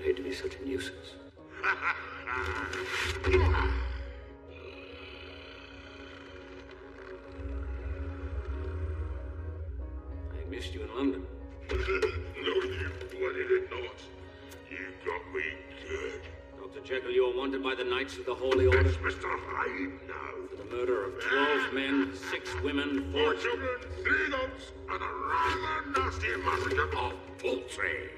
I'd hate to be such a nuisance. I missed you in London. no, you bloody did not. You got me good. Dr. Jekyll, you are wanted by the Knights of the Holy Order. Mr. Hyde now. For the murder of 12 men, 6 women, 4 children, 3 dogs, and a rather nasty massacre of poultry.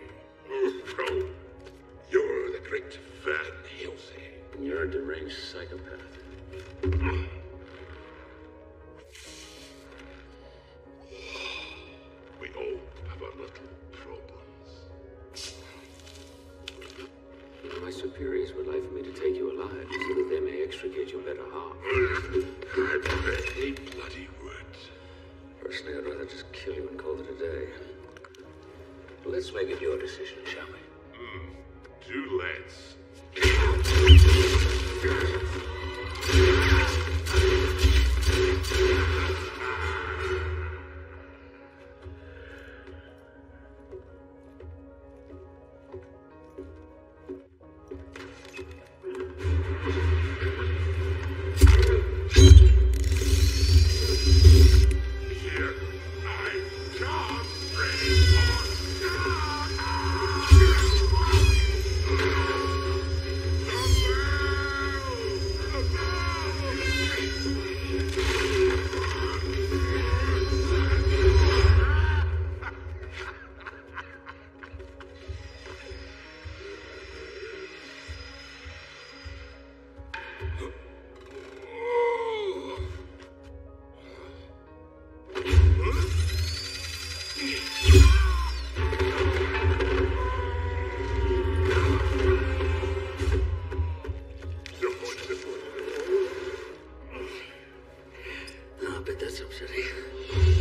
Mm-hmm.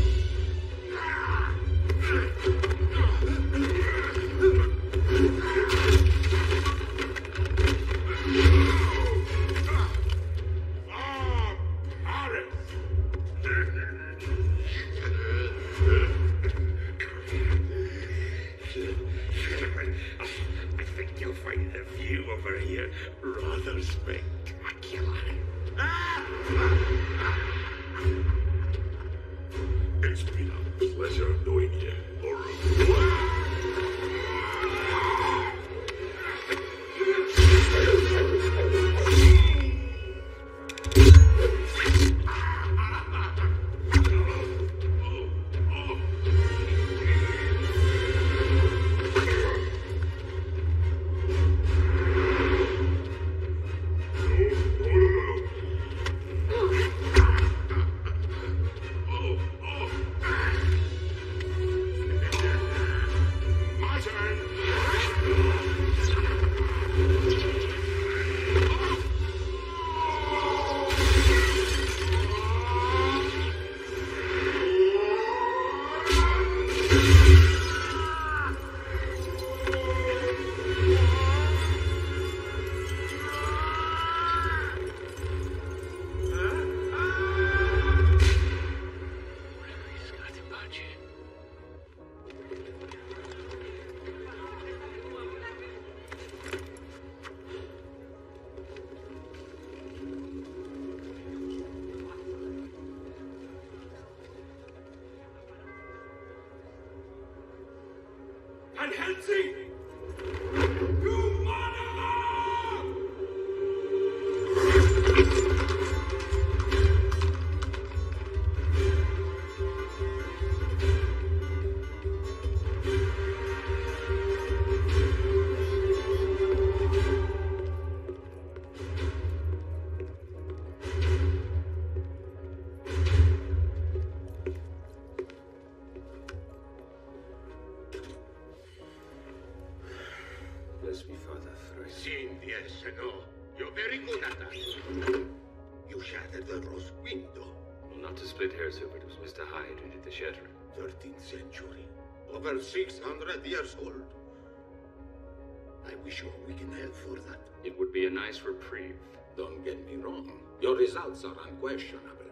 nice reprieve. Don't get me wrong, your results are unquestionable.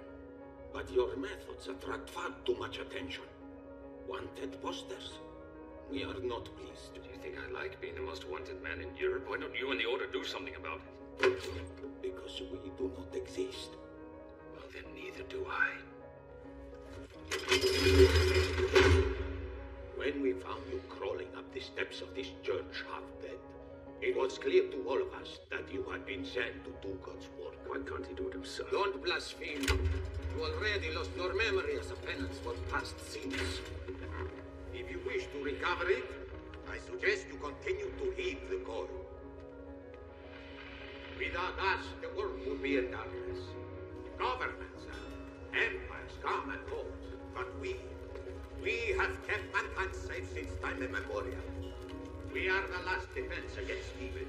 But your methods attract far too much attention. Wanted posters? We are not pleased. Do you think I like being the most wanted man in Europe? Why don't you and the Order do something about it? Because we do not exist. Well, then neither do I. When we found you crawling up the steps of this church half dead, it was clear to all of us that you had been sent to do God's work. Why can't he do it himself? Don't blaspheme. You already lost your memory as a penance for past sins. If you wish to recover it, I suggest you continue to heed the call. Without us, the world would be in darkness. Governments and empires come and go, but we, we have kept mankind safe since time immemorial. We are the last defense against evil.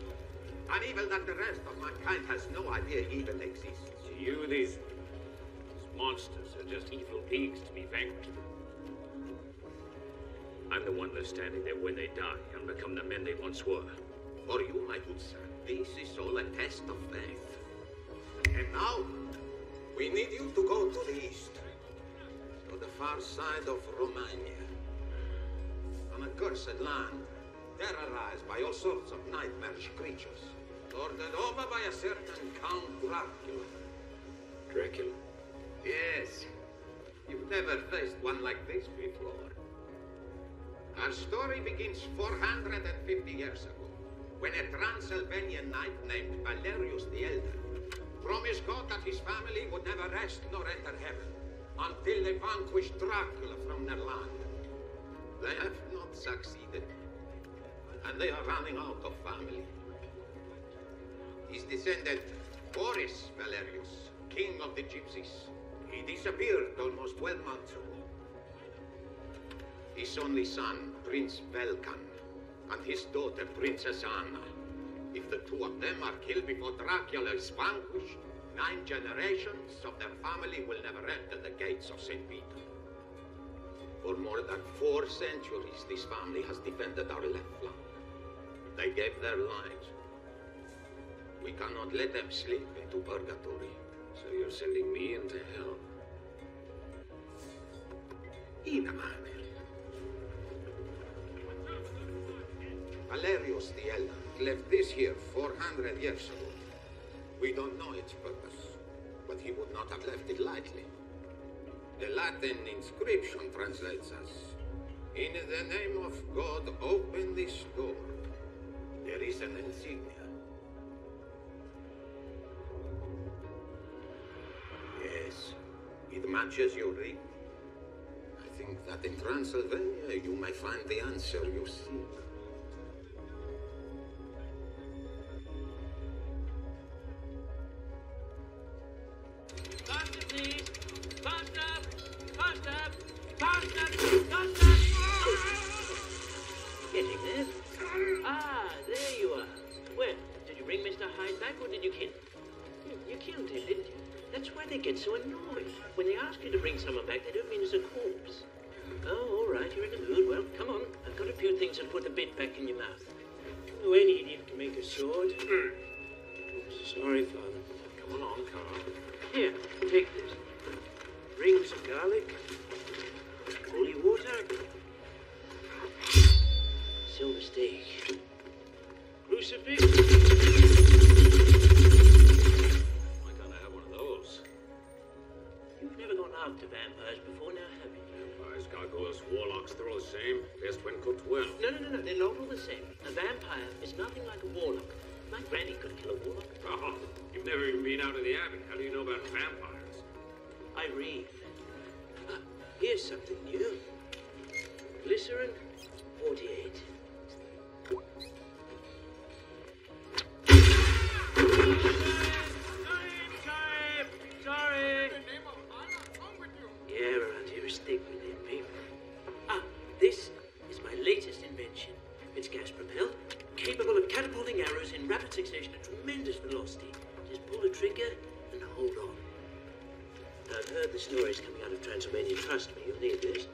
An evil that the rest of mankind has no idea even exists. To you, these, these monsters are just evil beings to be vanquished. I'm the one left standing there when they die and become the men they once were. For you, my good son, this is all a test of faith. And now, we need you to go to the east, to the far side of Romania. An cursed land, terrorized by all sorts of nightmarish creatures, lorded over by a certain Count Dracula. Dracula? Yes, you've never faced one like this before. Our story begins 450 years ago, when a Transylvanian knight named Valerius the Elder promised God that his family would never rest nor enter heaven until they vanquished Dracula from their land. They have not succeeded, and they are running out of family. His descendant, Boris Valerius, king of the Gypsies, he disappeared almost 12 months ago. His only son, Prince Velkan, and his daughter, Princess Anna. If the two of them are killed before Dracula is vanquished, nine generations of their family will never enter the gates of St. Peter. For more than four centuries, this family has defended our left flank. They gave their lives. We cannot let them slip into purgatory. So you're sending me into hell? In a manner. Valerius the Elder left this here 400 years ago. We don't know its purpose, but he would not have left it lightly. The Latin inscription translates as, In the name of God, open this door. There is an insignia. Yes, it matches your ring. I think that in Transylvania you may find the answer you seek. Faster. Faster. Faster. Faster. Faster. Getting there. Ah, there you are. Well, did you bring Mr. Hyde back or did you kill him? Hmm, You killed him, didn't you? That's why they get so annoyed. When they ask you to bring someone back, they don't mean as a corpse. Oh, all right, you're in the mood. Well, come on. I've got a few things to put the bit back in your mouth. Oh, any idiot can make a sword. Sorry, Father. Come along, Carl. Here, take this. Rings of garlic, holy water, silver stake, crucifix. Why can't I have one of those? You've never gone after vampires before now, have you? Vampires, gargoyles, warlocks, they're all the same. Best when cooked well. No, no, no, no. They're not all the same. A vampire is nothing like a warlock. My granny could kill a warlock. Oh, you've never even been out of the abbey. How do you know about vampires? I read. Here's something new. Glycerin, 48. Transylvania. Trust me, you'll need this.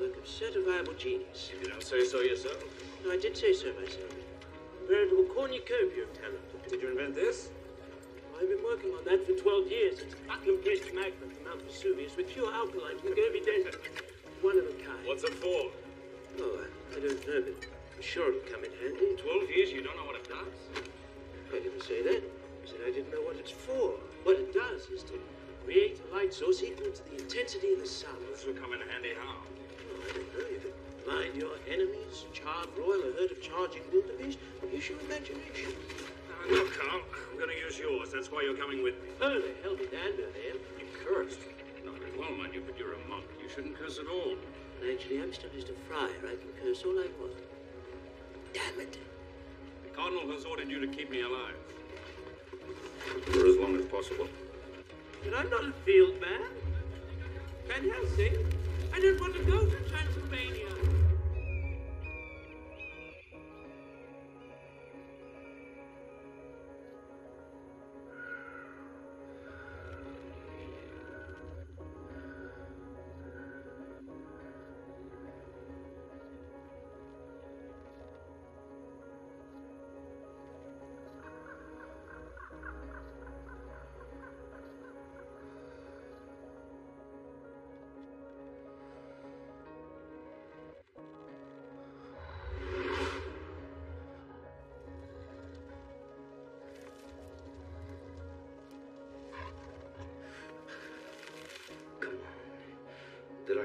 Work of certifiable genius. If You don't say so yourself. No, I did say so myself. A veritable cornucopia of talent. Did you invent this? I've been working on that for 12 years. It's a platinum-pressed magma from Mount Vesuvius with pure alkaline from the Gobi Desert. One of a kind. What's it for? Oh, I, don't know, but I'm sure it'll come in handy. Twelve years, you don't know what it does? I didn't say that. I said I didn't know what it's for. What it does is to create a light source equal to the intensity of the sun. This will come in handy how? Oh, I don't know. Blind your enemies, charge royal a herd of charging wildebeest. Use your imagination. Uh, look, Carl, I'm going to use yours. That's why you're coming with me. Oh, the hell I. You cursed. Not very well, mind you, but you're a monk. You shouldn't curse at all. Actually, I'm still just a friar. I can curse all I want. Damn it. The Cardinal has ordered you to keep me alive. For as long as possible. But I'm not a field man. Van Helsing, I don't want to go to Transylvania.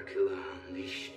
Dracula unleashed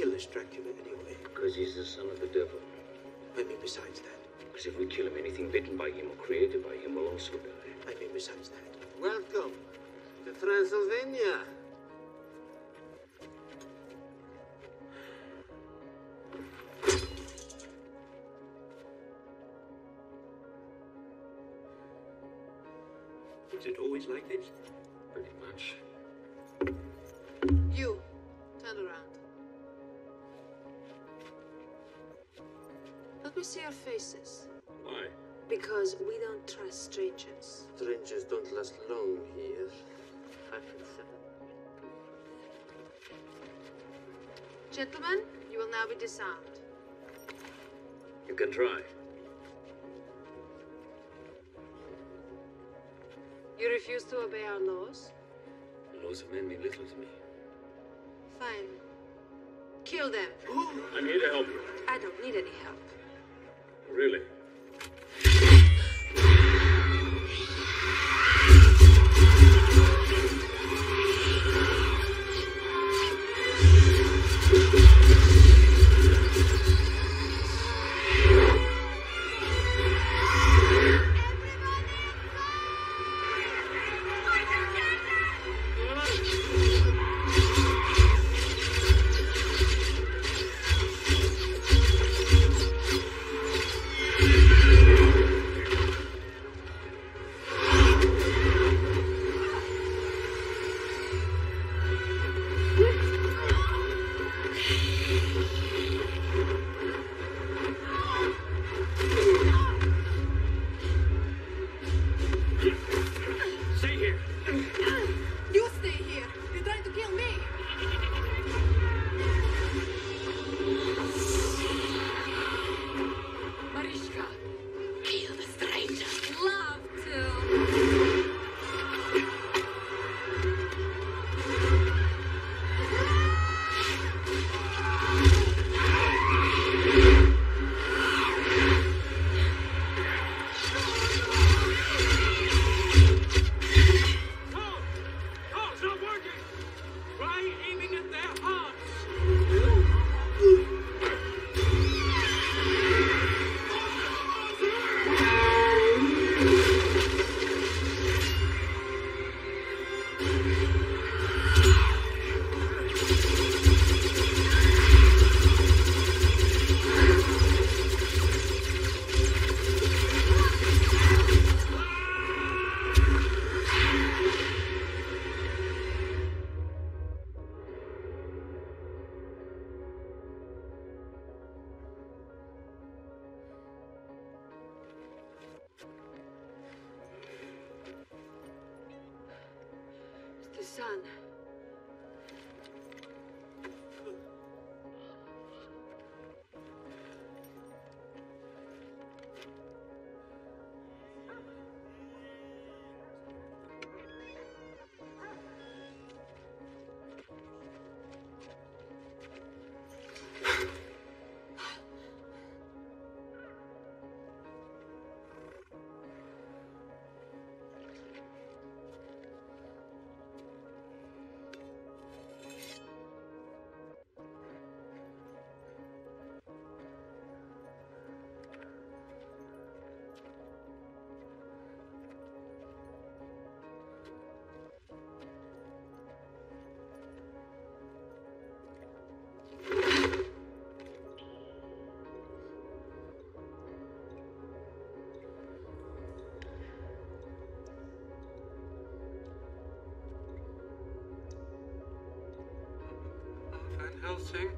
kill Dracula anyway? Because he's the son of the devil. I mean, besides that. Because if we kill him, anything bitten by him or created by him will also die. I mean, besides that. Welcome to Transylvania. Is it always like this? Pretty much. Let me see your faces. Why? Because we don't trust strangers. Strangers don't last long here. Five and seven. Gentlemen, you will now be disarmed. You can try. You refuse to obey our laws? The laws of men mean little to me. Fine. Kill them. I'm here to help you. I don't need any help. Really? Helsing?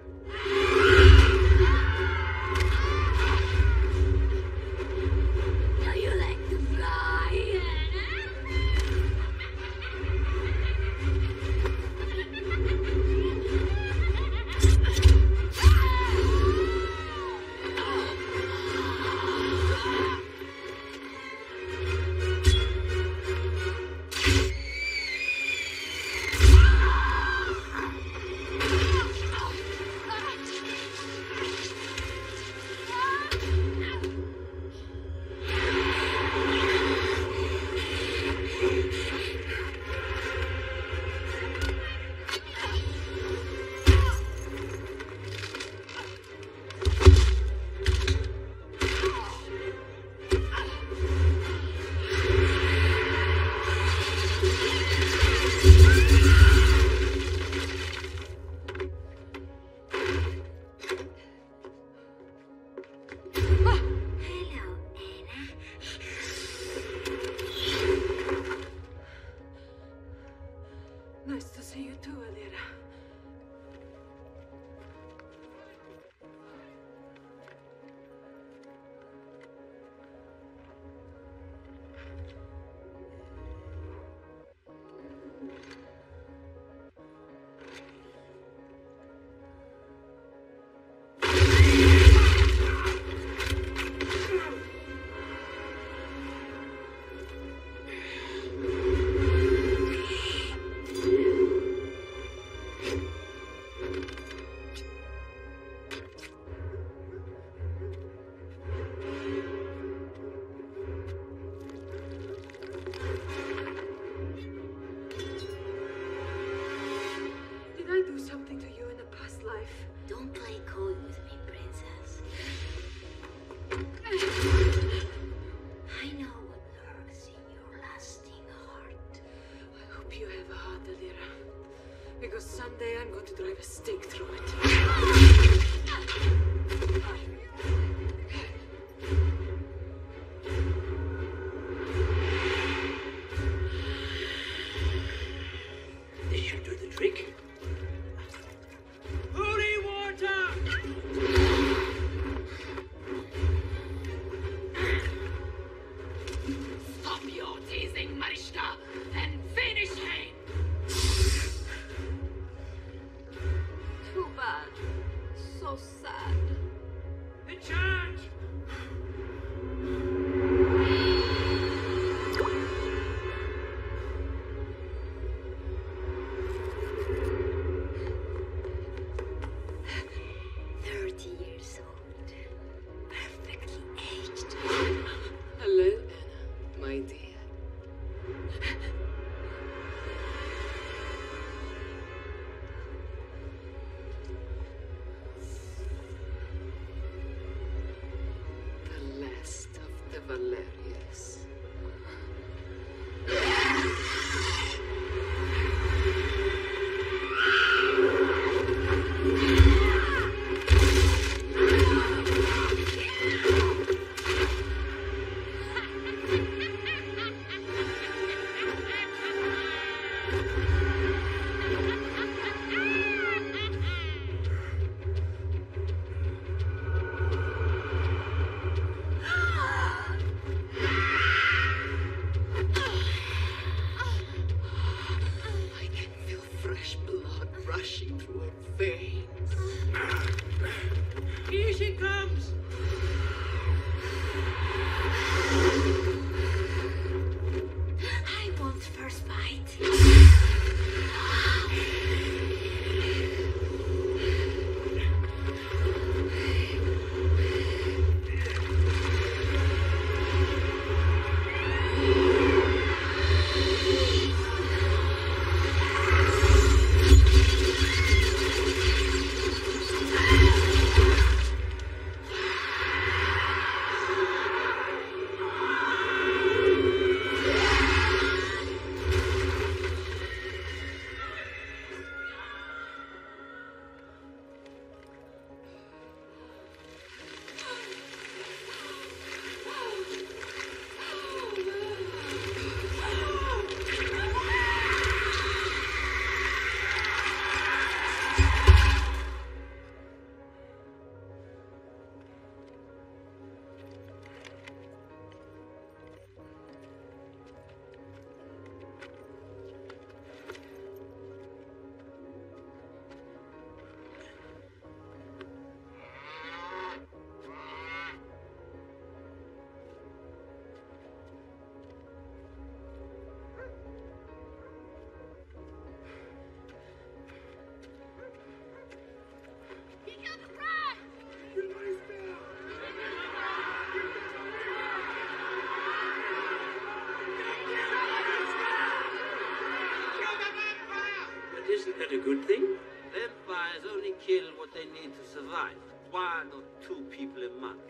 But a good thing? Vampires only kill what they need to survive. One or two people a month.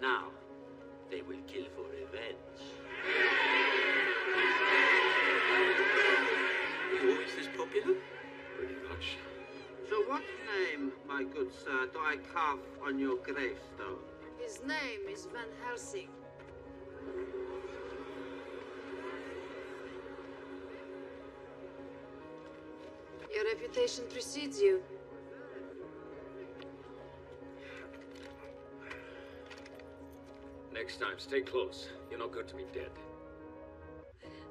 Now, they will kill for revenge. Are you always this popular? Pretty much. So what name, my good sir, do I carve on your gravestone? His name is Van Helsing. Reputation precedes you. Next time, stay close. You're no good to me dead.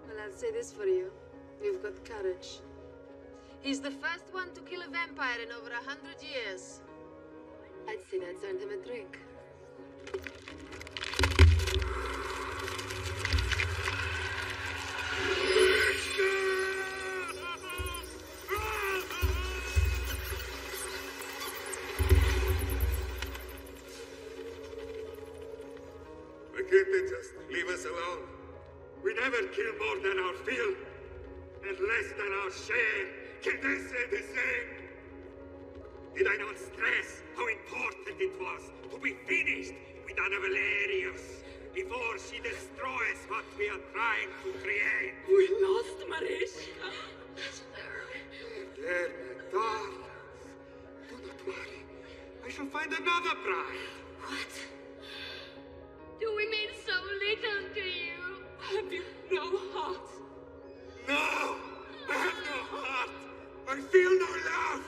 Well, I'll say this for you. You've got courage. He's the first one to kill a vampire in over a hundred years. I'd say that's earned him a drink. than our field and less than our share. Can they say the same? Did I not stress how important it was to be finished with Anna Valerius before she destroys what we are trying to create? We lost Marishka. There, my darlings. Do not worry. I shall find another bride. What? Do we mean so little to you? Have you no heart? No! I have no heart! I feel no love!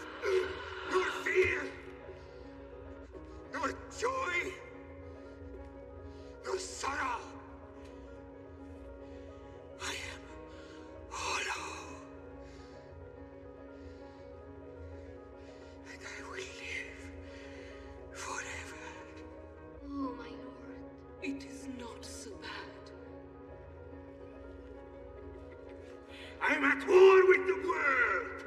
Nor fear! Nor joy! Nor sorrow! I am hollow. And I will I'm at war with the world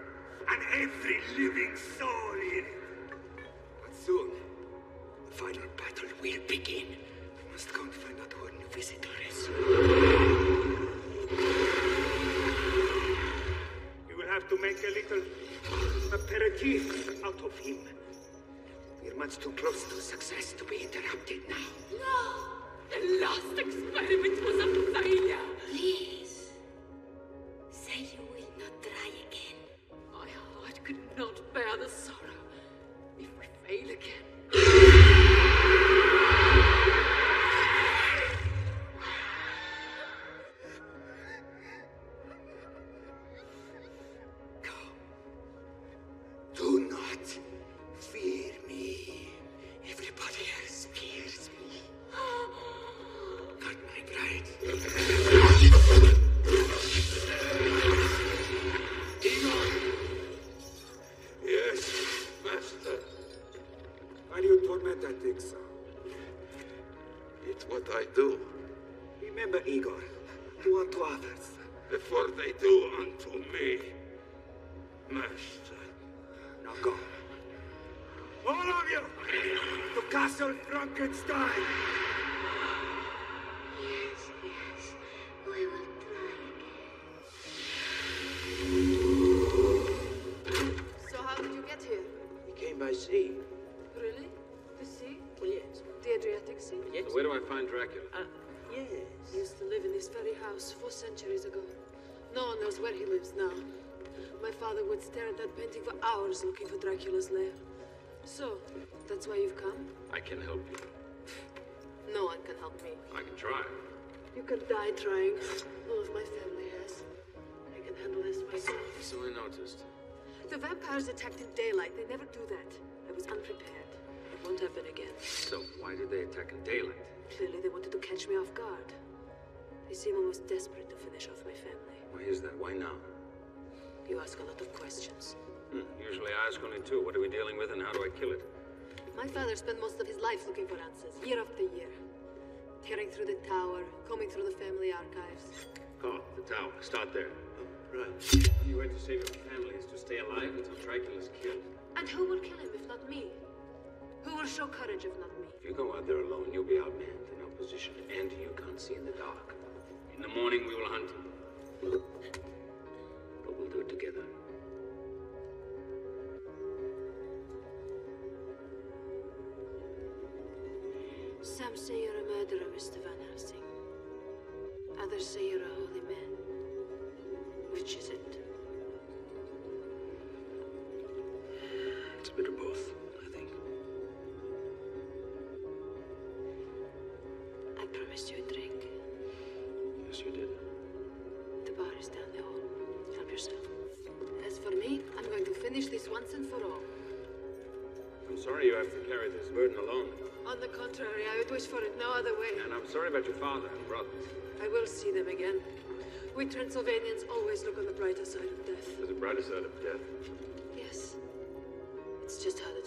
and every living soul in it. But soon, the final battle will begin. I must go and find out who our new visitor is. You will have to make a little aperitif out of him. We're much too close to success to be interrupted now. No! The last experiment was a failure. Please. Say you will not try again. My heart could not bear the sorrow if we fail again. Dracula? Uh, yes. He used to live in this very house four centuries ago. No one knows where he lives now. My father would stare at that painting for hours looking for Dracula's lair. So, that's why you've come? I can help you. No one can help me. I can try. You could die trying. All of my family has. I can handle this myself. So I noticed. The vampires attacked in daylight. They never do that. I was unprepared. It won't happen again. So why did they attack in daylight? Clearly, they wanted to catch me off guard. They seem almost desperate to finish off my family. Why is that? Why now? You ask a lot of questions. Hmm. Usually I ask only two. What are we dealing with and how do I kill it? My father spent most of his life looking for answers, year after year. Tearing through the tower, combing through the family archives. Oh, the tower. Start there. Right. The only way to save your family is to stay alive until Dracula's killed. And who will kill him if not me? Who will show courage if not me? If you go out there alone, you'll be outmanned and outpositioned, and you can't see in the dark. In the morning, we will hunt. But we'll do it together. Some say you're a murderer, Mr. Van Helsing. Others say you're a holy man. Which is it? It's a bit of both, wish for it no other way. And I'm sorry about your father and brothers. I will see them again. We Transylvanians always look on the brighter side of death. There's a brighter side of death. Yes. It's just harder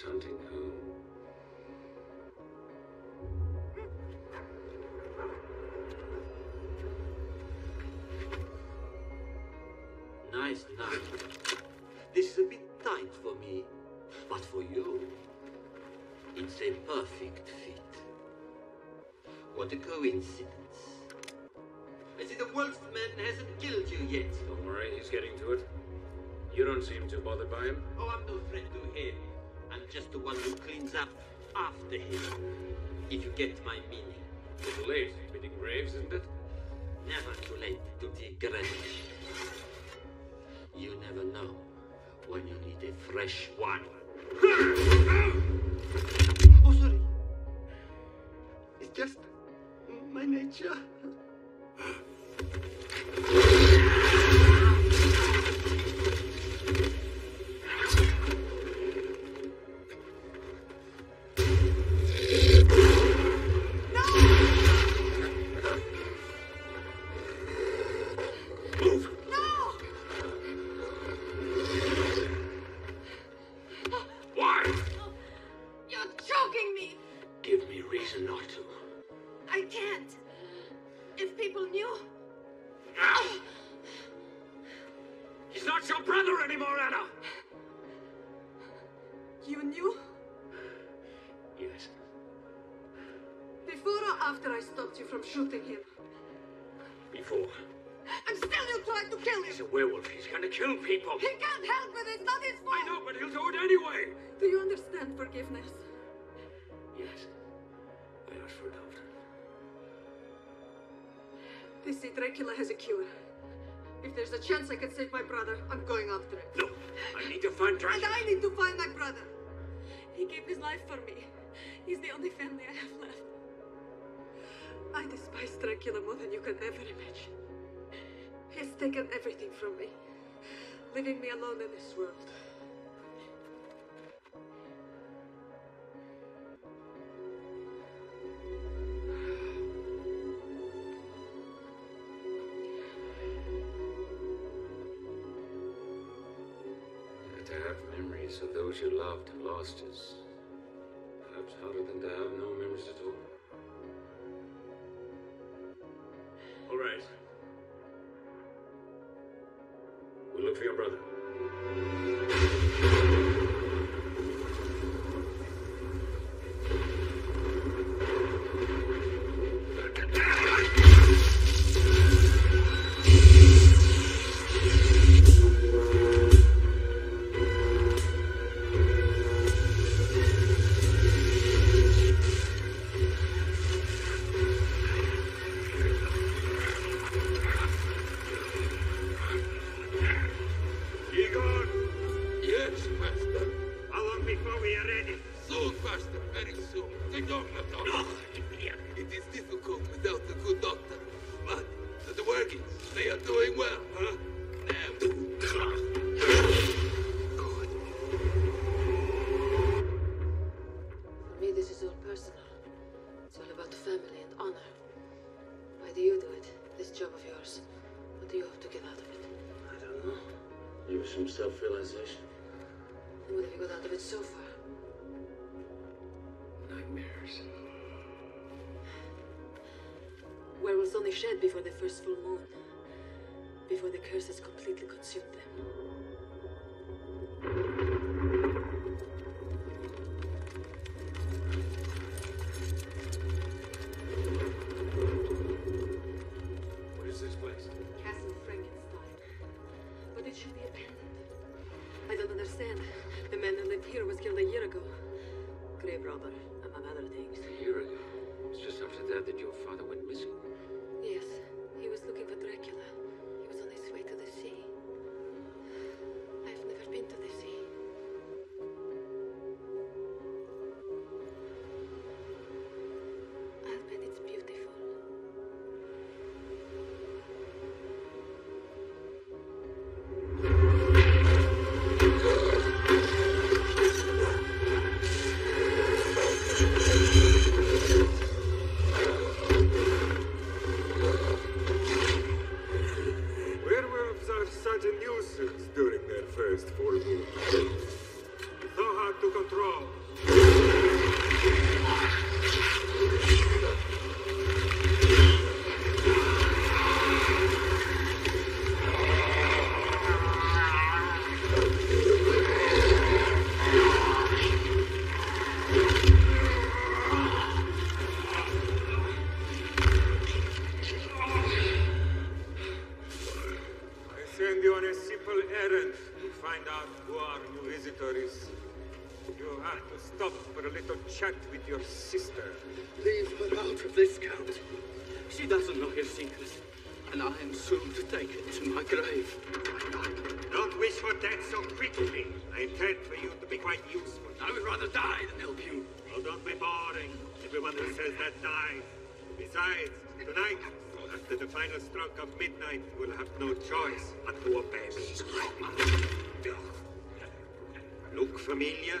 Hunting who? Nice night. This is a bit tight for me, but for you, it's a perfect fit. What a coincidence. I see the wolfman hasn't killed you yet. Don't worry, he's getting to it. You don't seem too bothered by him. Oh, I'm no friend to him. I'm just the one who cleans up after him. If you get my meaning. Little late, bidding graves, isn't it? Never too late to dig Greenwich. You never know when you need a fresh one. oh, sorry. It's just my nature. From shooting him? Before. And still you tried to kill him! He's a werewolf. He's gonna kill people. He can't help it, it's not his fault! I know, but he'll do it anyway. Do you understand forgiveness? Yes. I asked for. They say Dracula has a cure. If there's a chance I can save my brother, I'm going after it. No, I need to find Dracula. And I need to find my brother. He gave his life for me. He's the only family I have left. I despise Dracula more than you can ever imagine. He's taken everything from me, leaving me alone in this world. To have memories of those you loved and lost is perhaps harder than to have no memories at all. brother. self-realization. And what have you got out of it so far? Nightmares. Werewolves only shed before the first full moon. Before the curse has completely consumed them. sinkers, and I am soon to take it to my grave. Don't wish for death so quickly. I intend for you to be quite useful. I would rather die than help you. Oh, don't be boring. Everyone who says that dies. Besides, tonight, after the final stroke of midnight, we'll have no choice but to obey me. Look familiar?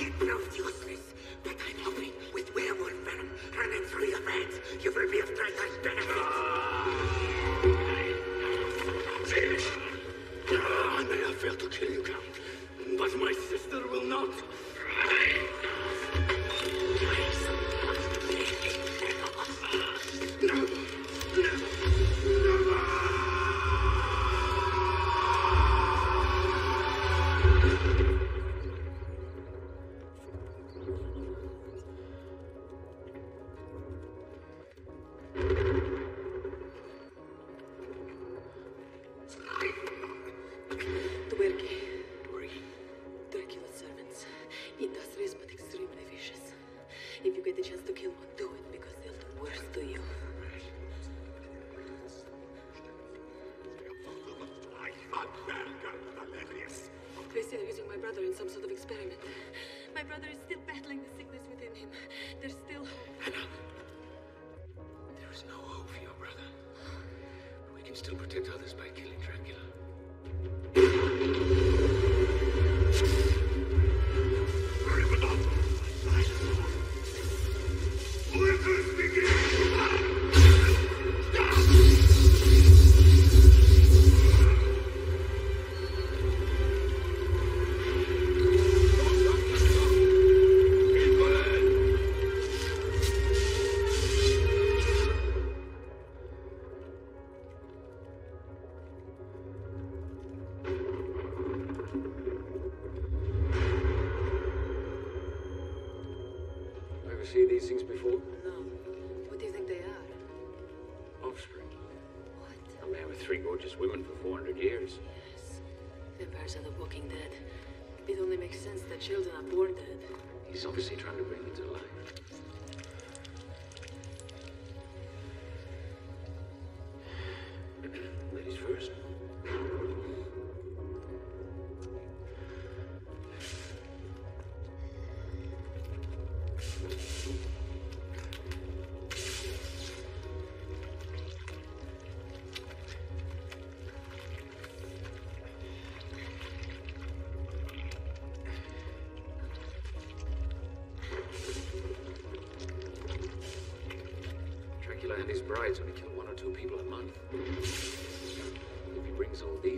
It proved useless, but I'm hoping with werewolf venom running through your veins, you will be of tremendous benefit. Finish. I may have failed to kill you, Count, but my sister will not.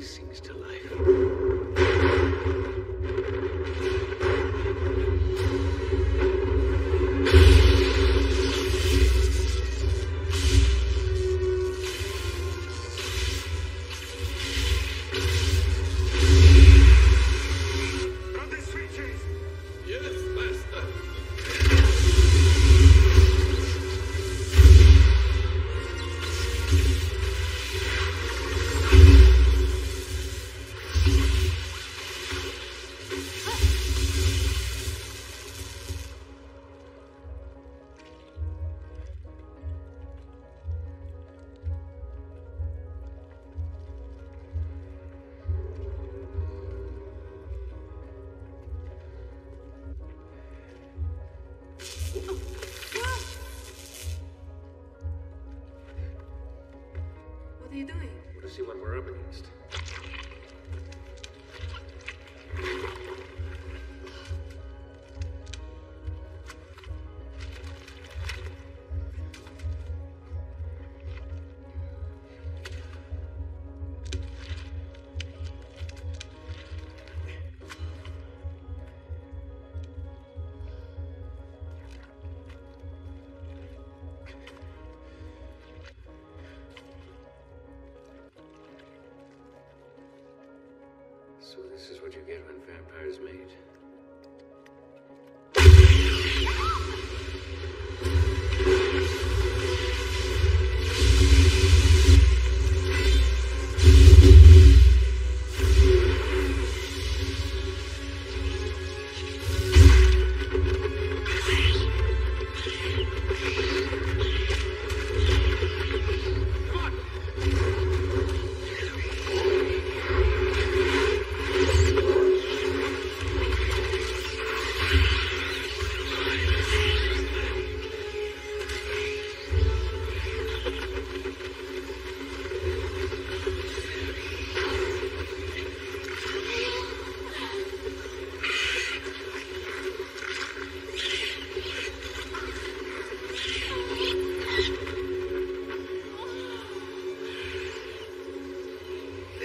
seems to like. vampires made.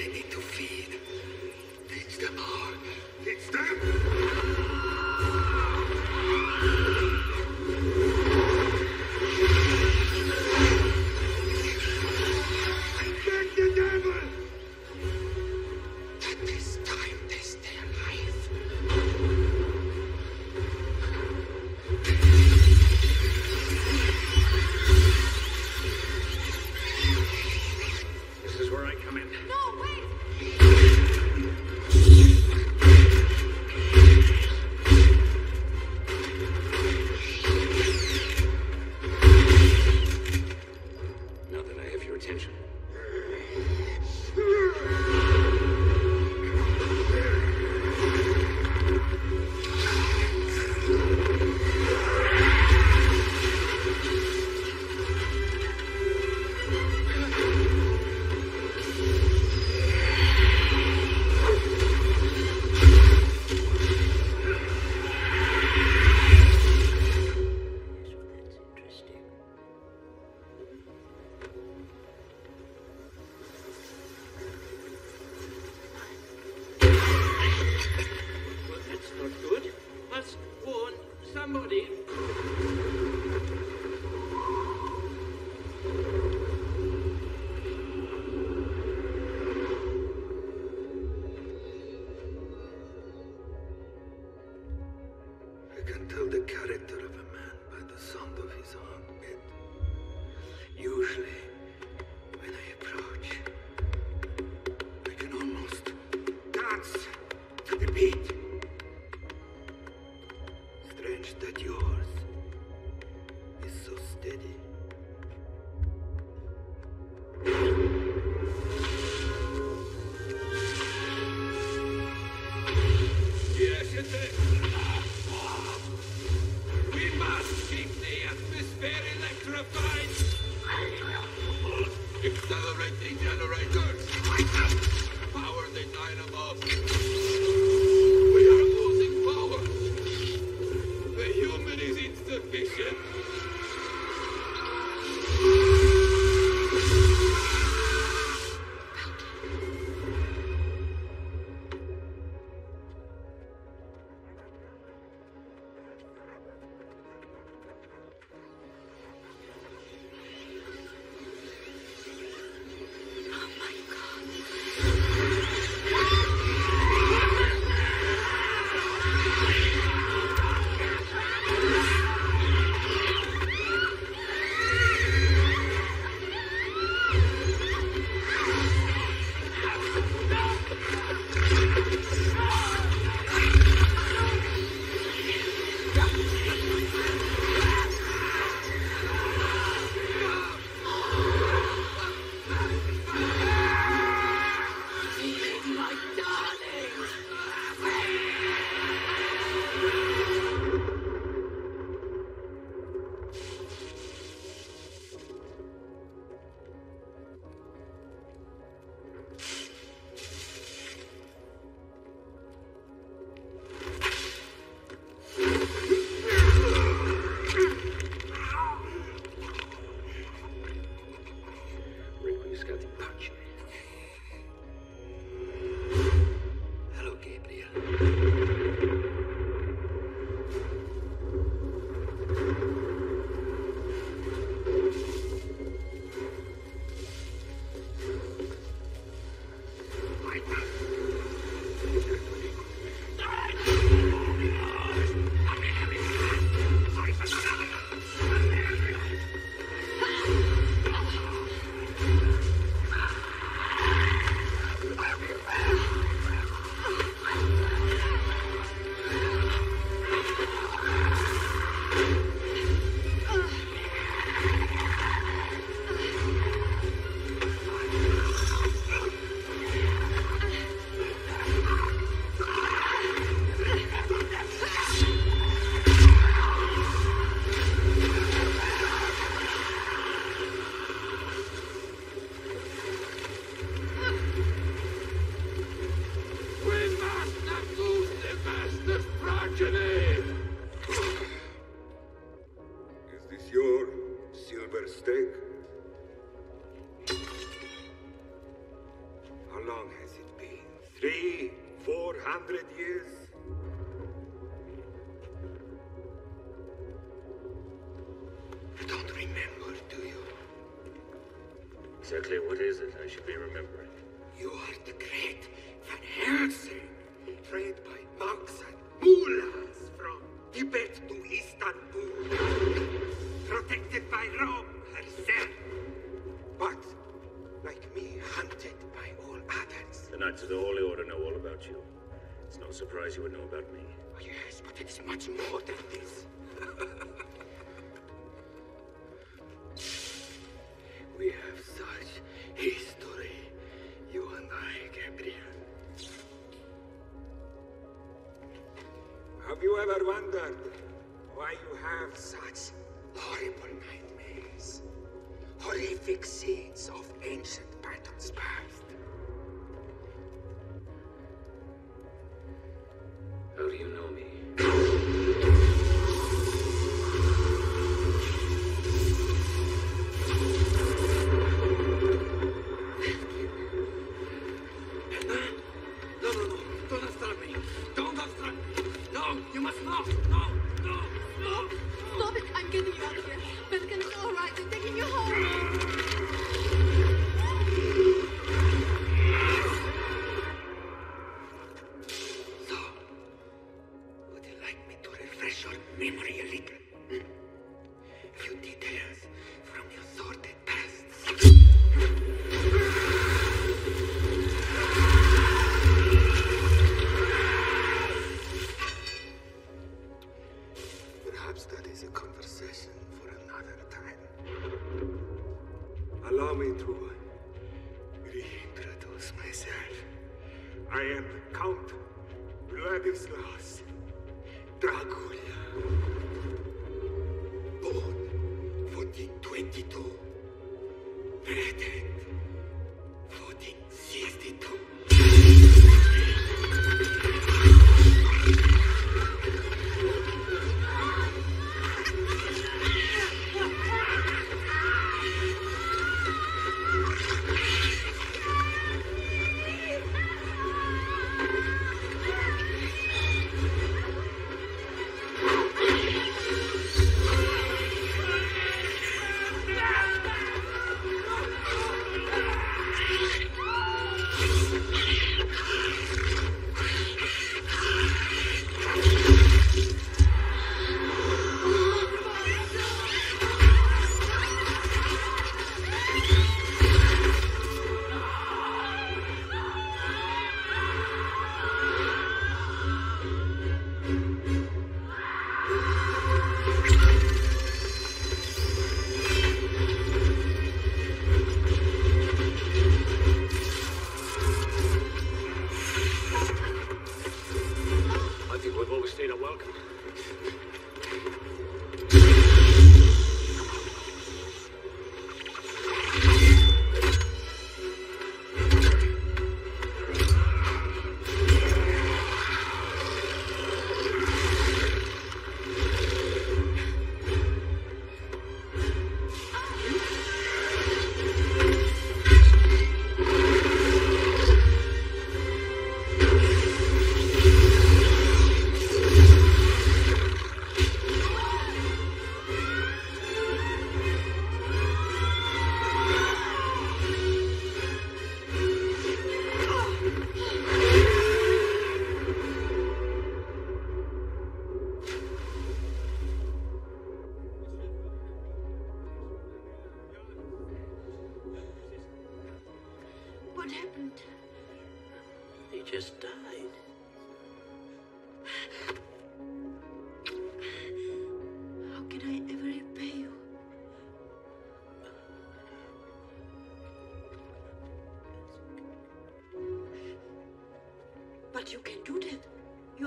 They need to feed. Teach them hard. Teach them! surprised you would know about me. Oh, yes, but it's much more than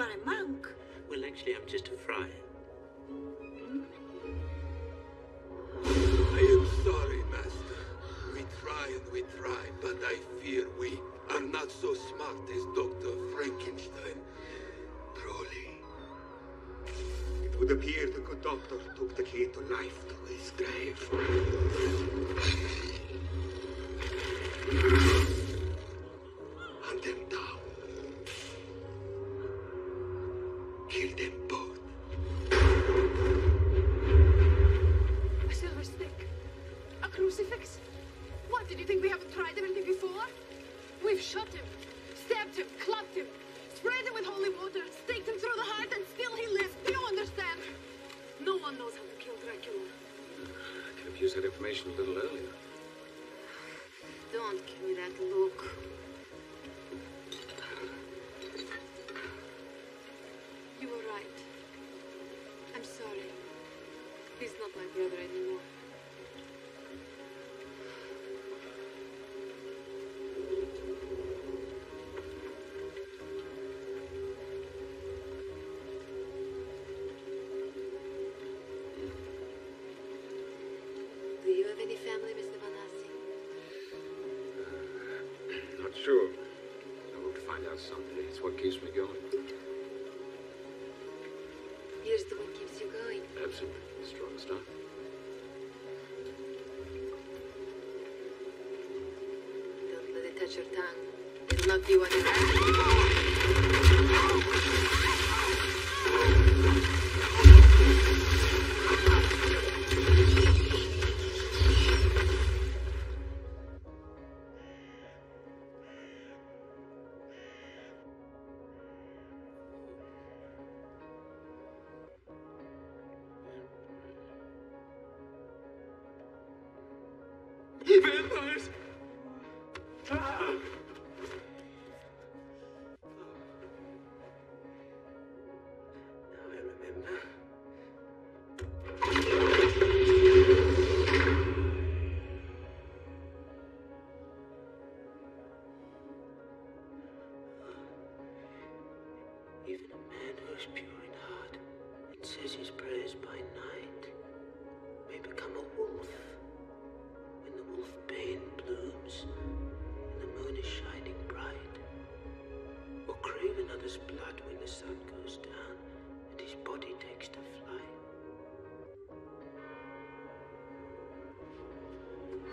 are a monk. Well, actually, I'm just a friar. I am sorry, Master. We try and we try, but I fear we are not so smart as Dr. Frankenstein. Truly. It would appear the good doctor took the key to life to his grave. Sure. I hope to find out someday. It's what keeps me going. Here's to what keeps you going. Absolutely. Strong stuff. Don't let it touch your tongue. It'll knock you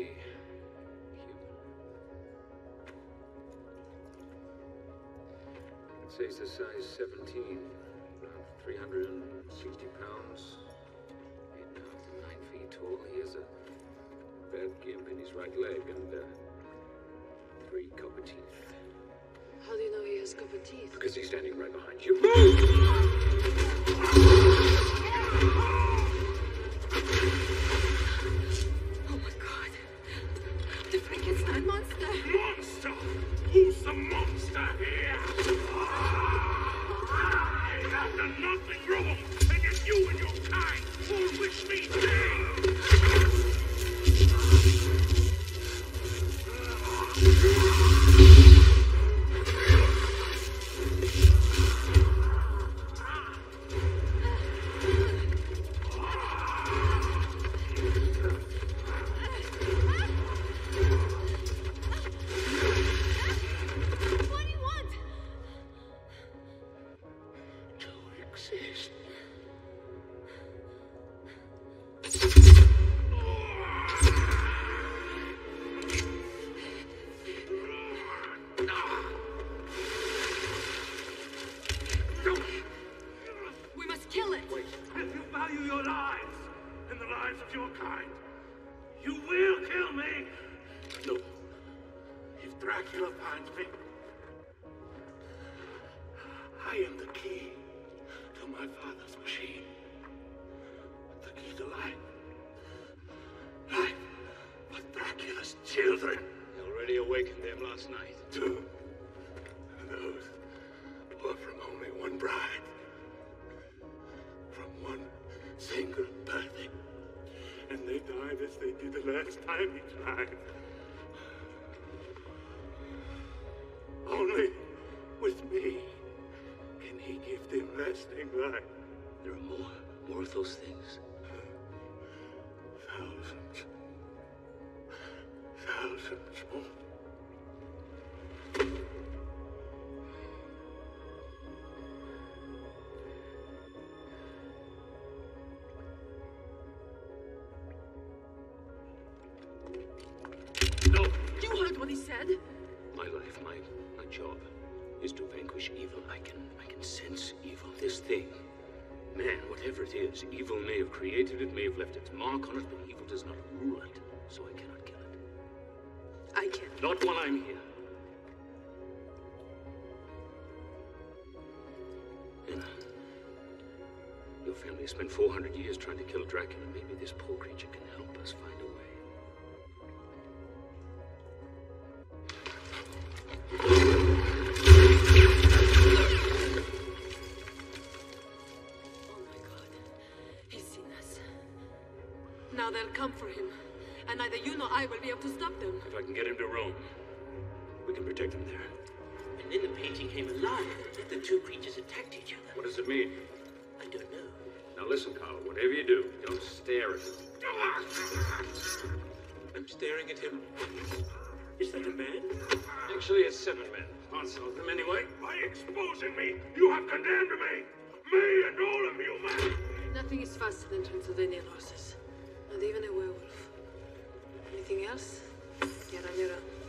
be human. It says the size 17, around 360 pounds, and nine feet tall. He has a bad gimp in his right leg and uh, three copper teeth. How do you know he has copper teeth? Because he's standing right behind you. the last time he tried. Only with me can he give them lasting life. There are more, more of those things. Thousands. Thousands more. Dark on it, but evil does not rule it, so I cannot kill it. I can. Not while I'm here. Anna, uh, your family spent 400 years trying to kill Dracula. Maybe this poor creature can help us find a way. able to stop them. If I can get him to Rome, we can protect him there. And then the painting came alive. The two creatures attacked each other. What does it mean? I don't know. Now listen, Carlo. whatever you do, don't stare at him. I'm staring at him. Is that a man? Actually, it's seven men. Parcel of them anyway. By exposing me, you have condemned me. Me and all of you, man. Nothing is faster than Transylvanian horses. Not even a werewolf. Anything else? Get on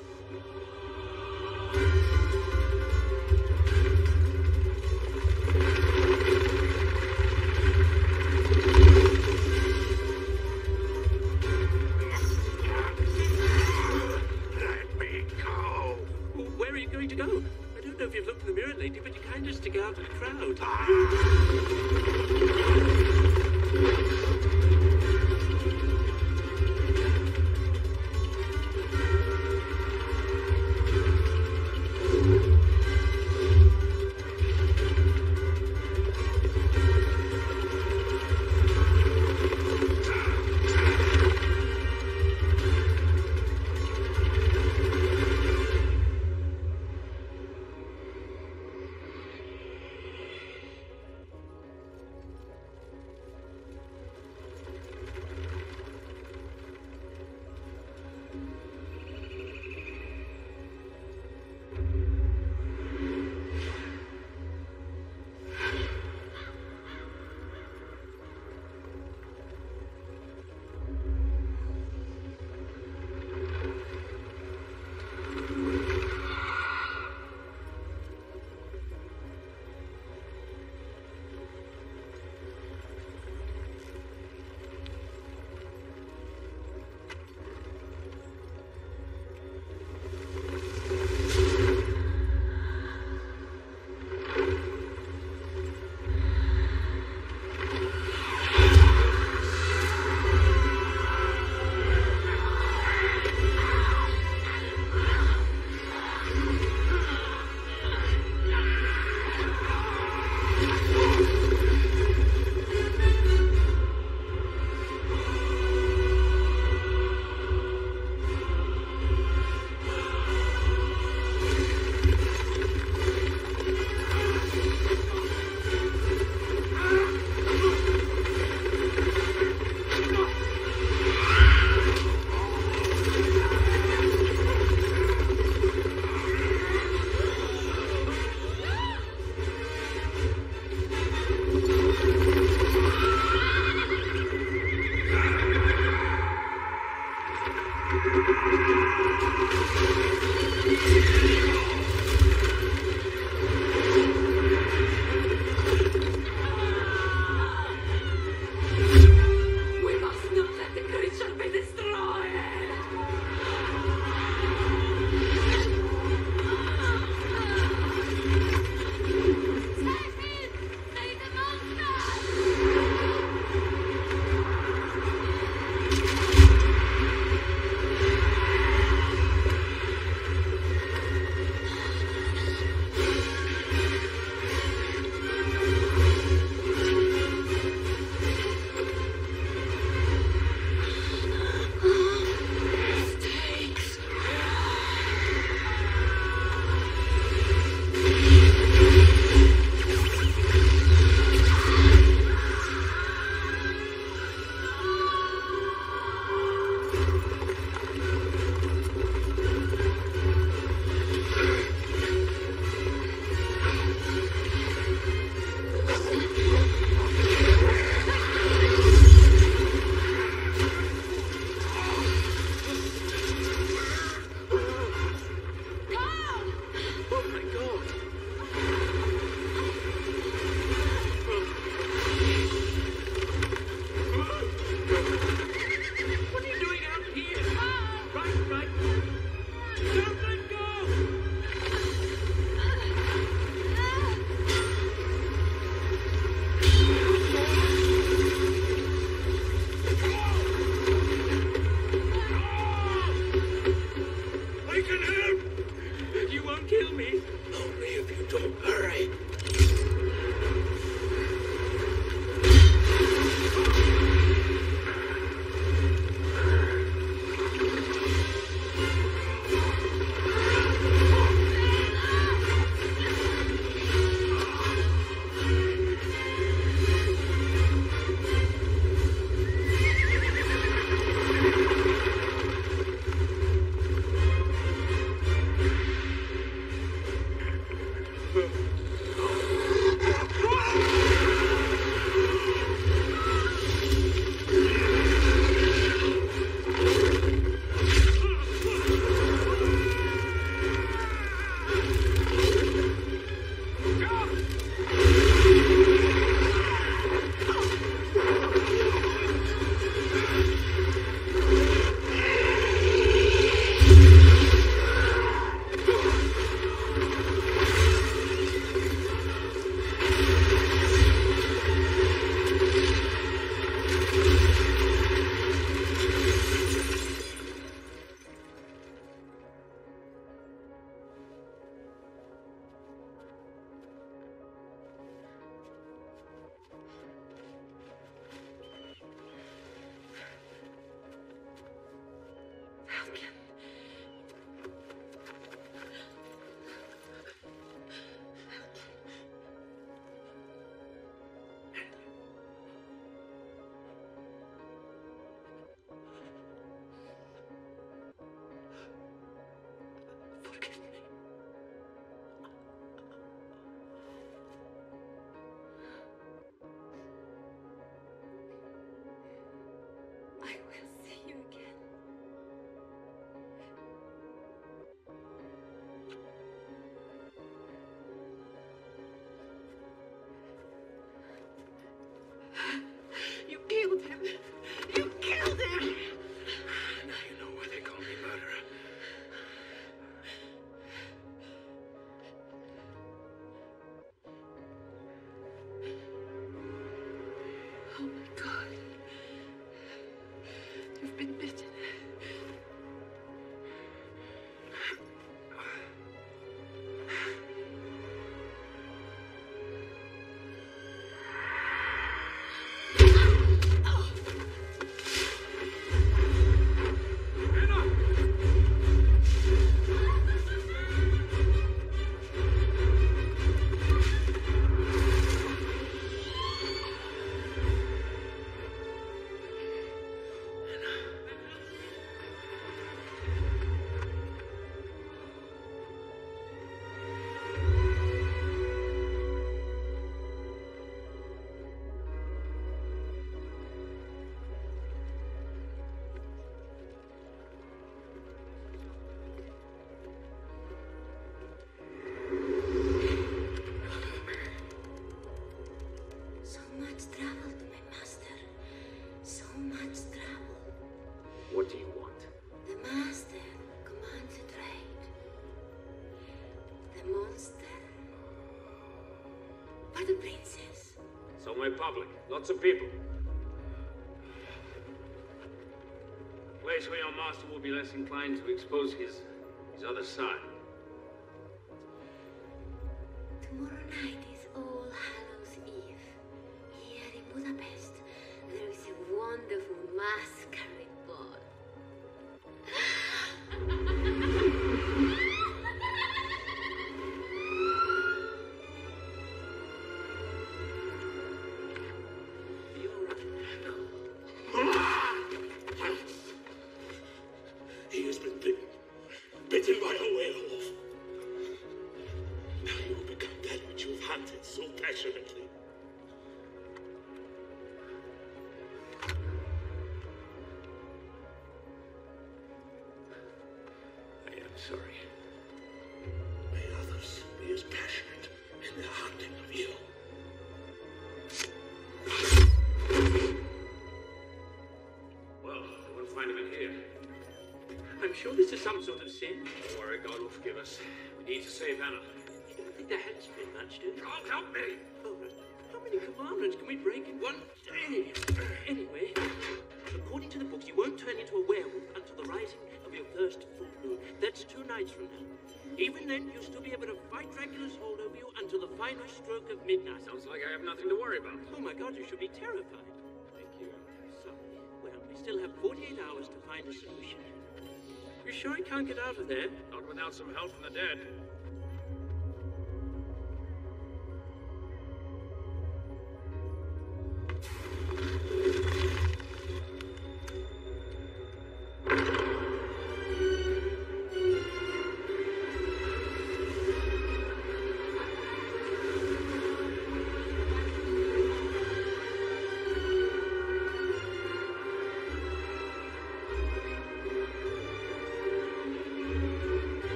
Somewhere public. Lots of people. Place where your master will be less inclined to expose his his other side. Here. I'm sure this is some sort of sin. Don't worry, God will forgive us. We need to save Anna. You don't think there has been much, do you? God help me! Oh, how many commandments can we break in one day? Anyway, according to the books, you won't turn into a werewolf until the rising of your first full moon. That's two nights from now. Even then, you'll still be able to fight Dracula's hold over you until the final stroke of midnight. Sounds like I have nothing to worry about. Oh my god, you should be terrified. We still have 48 hours to find a solution. You sure he can't get out of there? Not without some help from the dead.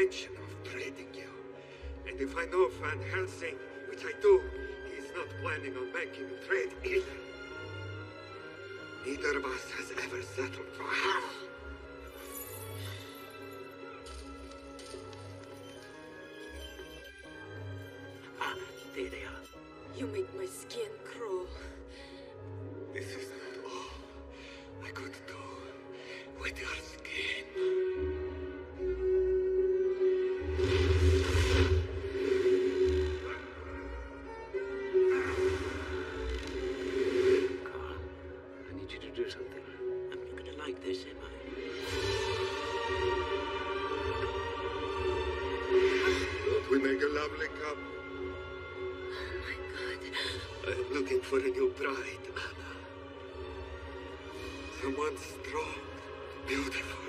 intention of trading you. And if I know Van Helsing, which I do, he is not planning on making a trade either. Neither of us has ever settled for half. Ah, there they are. You make my skin crawl. This is not all I could do with your skin. You one strong, Beautiful.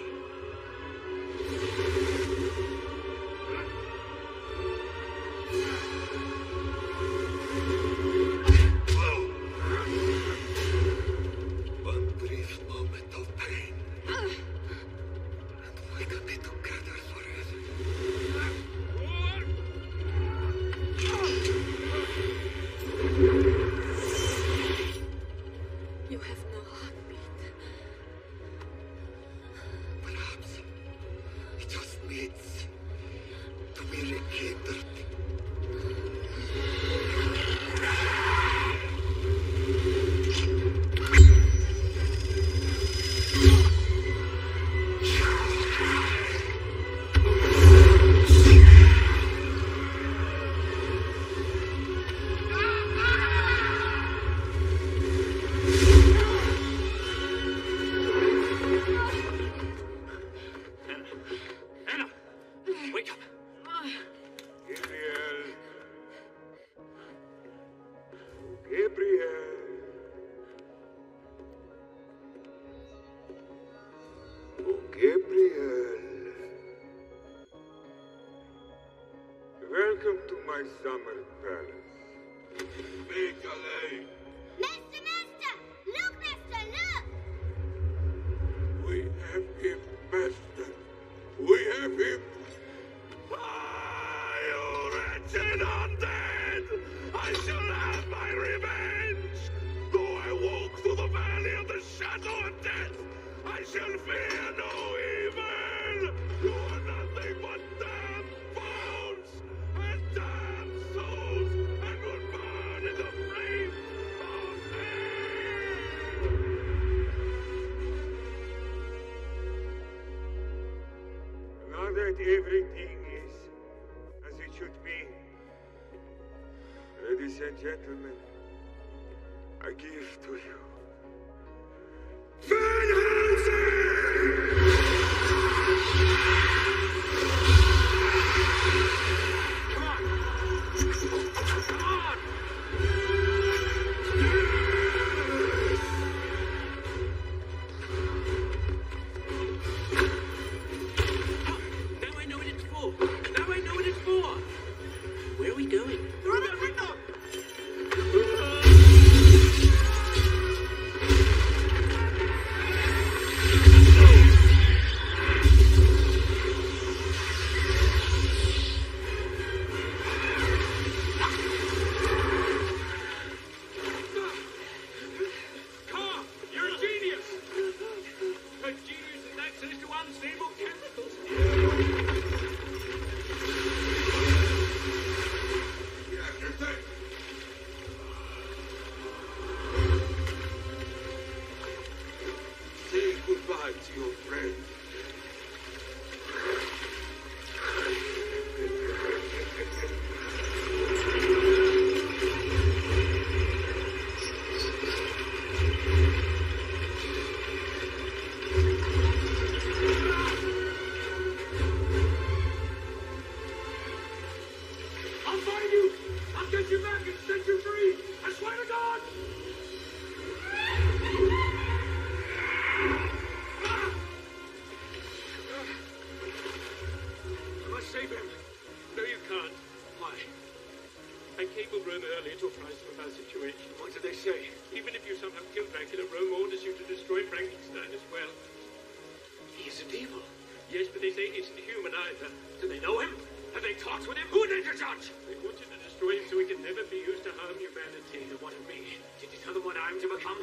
They with him? Who they to judge? They want you to destroy him so he can never be used to harm humanity. They want me. Did you tell them what I'm to become?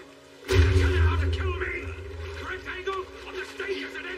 Tell him how to kill me! Correct angle on the stake as it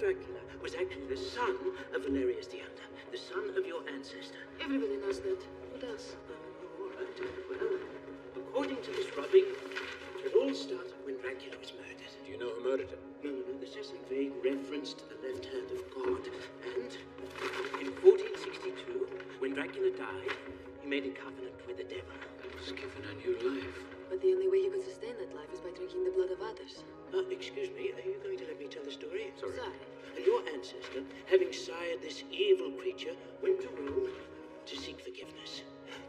Dracula was actually the son of Valerius the Elder, the son of your ancestor. Everybody knows that. What else? Oh, all right. Well, according to this rubbing, it all started when Dracula was murdered. Do you know who murdered him? No, no, no. There's just a vague reference to the left hand of God. And in 1462, when Dracula died, he made a covenant with the devil. He was given a new life. But the only way you could sustain that life is by drinking the blood of others. Uh, excuse me, are you going to let me tell the story? Sorry. Sorry. And your ancestor, having sired this evil creature, went to Rome to seek forgiveness.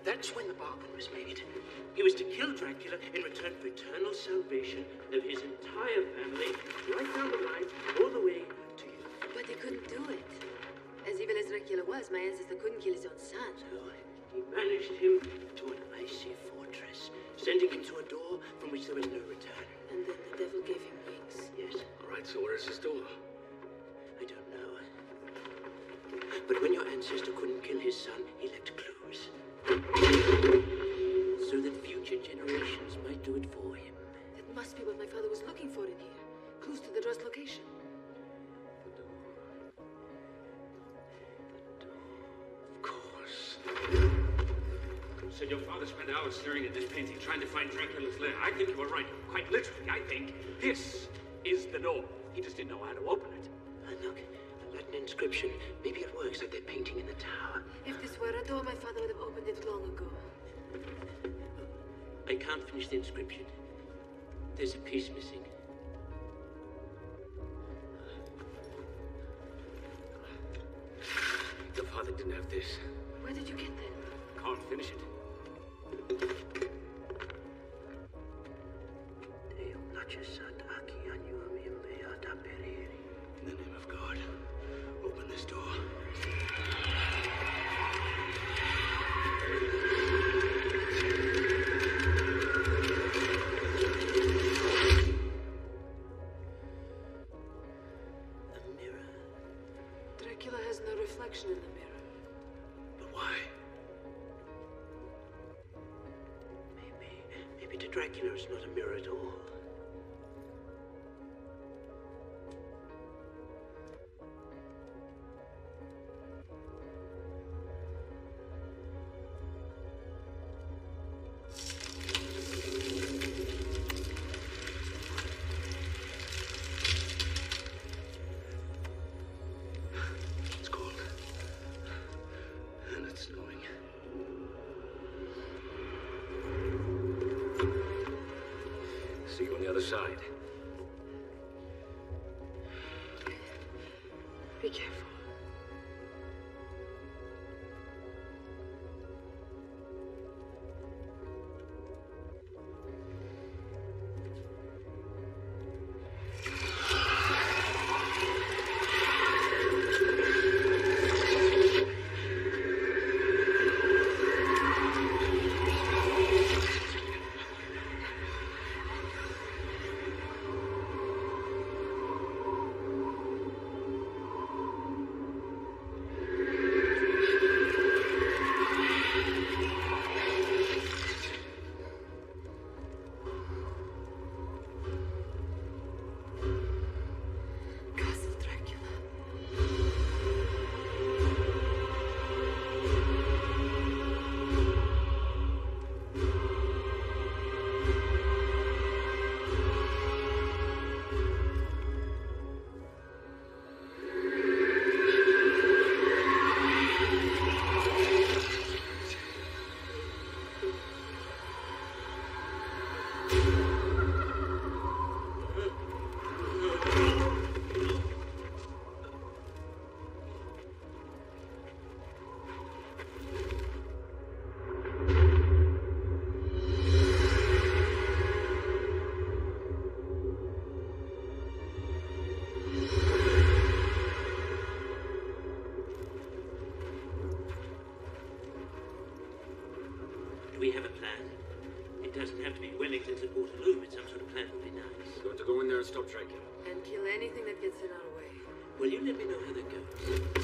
That's when the bargain was made. He was to kill Dracula in return for eternal salvation of his entire family, right down the line, all the way to you. But he couldn't do it. As evil as Dracula was, my ancestor couldn't kill his own son. So he banished him to an icy fortress, sending him to a door from which there was no return. And then the devil gave him wings. Yes, All right, so where's his door? I don't know. But when your ancestor couldn't kill his son, he left clues. So that future generations might do it for him. That must be what my father was looking for in here. Clues to the door's location. The door. Of course. Said your father spent hours staring at this painting, trying to find Dracula's lair. I think you were right. Quite literally, I think this is the door. He just didn't know how to open it. And look, a Latin inscription. Maybe it works like that painting in the tower. If this were a door, my father would have opened it long ago. I can't finish the inscription. There's a piece missing. Your father didn't have this. Where did you get that? Can't finish it. In stop Dracula. And kill anything that gets in our way. Will you let me know how that goes?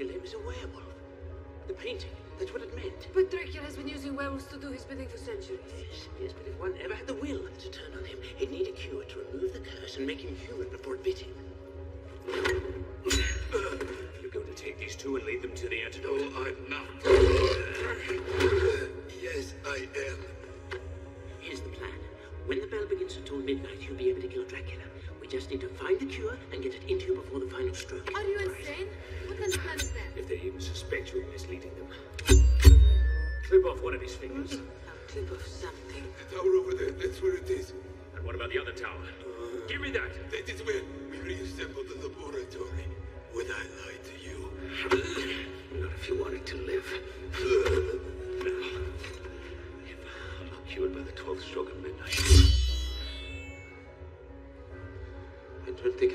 Thing kill him is a werewolf. The painting, that's what it meant. But Dracula has been using werewolves to do his bidding for centuries. Yes, yes, but if one ever had the will to turn on him, he'd need a cure to remove the curse and make him human before it bit him. You're going to take these two and lead them to the antidote. No, I'm not. yes, I am. Here's the plan. When the bell begins to toll midnight, you'll be able to kill Dracula. We just need to find the cure and get it into you before the final stroke. Are you insane? What kind of plan is that? If they even suspect you're misleading them. Clip off one of his fingers. I'll clip off something. The tower over there, that's where it is. And what about the other tower? Uh, Give me that. That is where we reassembled the laboratory. Would I lie to you? Not if you wanted to live. Now, if uh, I'm not cured by the 12th stroke of midnight, I don't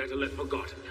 better left forgotten.